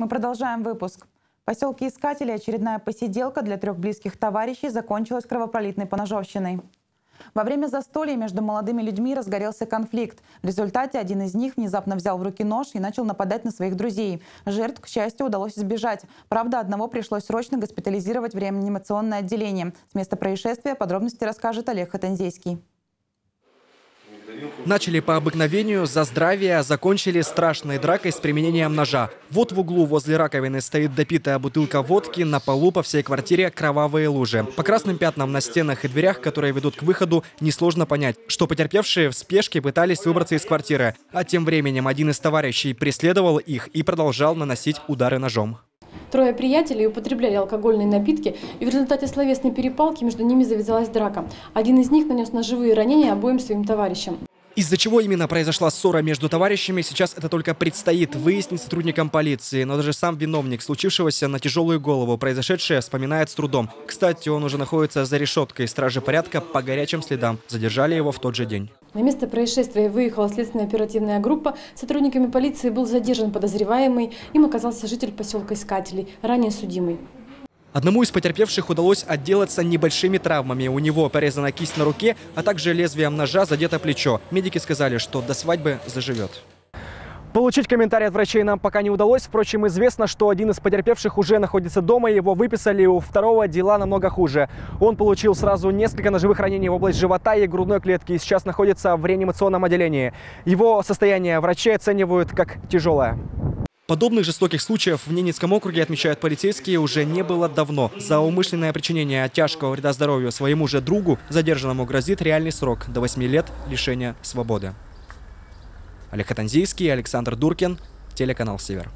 Мы продолжаем выпуск. В поселке Искатели очередная посиделка для трех близких товарищей закончилась кровопролитной поножовщиной. Во время застолья между молодыми людьми разгорелся конфликт. В результате один из них внезапно взял в руки нож и начал нападать на своих друзей. Жертв, к счастью, удалось избежать. Правда, одного пришлось срочно госпитализировать в реанимационное отделение. С места происшествия подробности расскажет Олег Хатанзейский. Начали по обыкновению за здравие, закончили страшной дракой с применением ножа. Вот в углу возле раковины стоит допитая бутылка водки, на полу по всей квартире кровавые лужи. По красным пятнам на стенах и дверях, которые ведут к выходу, несложно понять, что потерпевшие в спешке пытались выбраться из квартиры. А тем временем один из товарищей преследовал их и продолжал наносить удары ножом. Трое приятелей употребляли алкогольные напитки, и в результате словесной перепалки между ними завязалась драка. Один из них нанес ножевые ранения обоим своим товарищам. Из-за чего именно произошла ссора между товарищами, сейчас это только предстоит выяснить сотрудникам полиции. Но даже сам виновник случившегося на тяжелую голову произошедшее вспоминает с трудом. Кстати, он уже находится за решеткой стражи порядка по горячим следам. Задержали его в тот же день. На место происшествия выехала следственная оперативная группа. Сотрудниками полиции был задержан подозреваемый. Им оказался житель поселка Искателей, ранее судимый. Одному из потерпевших удалось отделаться небольшими травмами. У него порезана кисть на руке, а также лезвием ножа задето плечо. Медики сказали, что до свадьбы заживет. Получить комментарий от врачей нам пока не удалось. Впрочем, известно, что один из потерпевших уже находится дома. Его выписали, у второго дела намного хуже. Он получил сразу несколько ножевых ранений в область живота и грудной клетки и сейчас находится в реанимационном отделении. Его состояние врачи оценивают как тяжелое. Подобных жестоких случаев в Ненецком округе, отмечают полицейские, уже не было давно. За умышленное причинение тяжкого вреда здоровью своему же другу задержанному грозит реальный срок до 8 лет лишения свободы. Олег Хатанзийский, Александр Дуркин, телеканал «Север».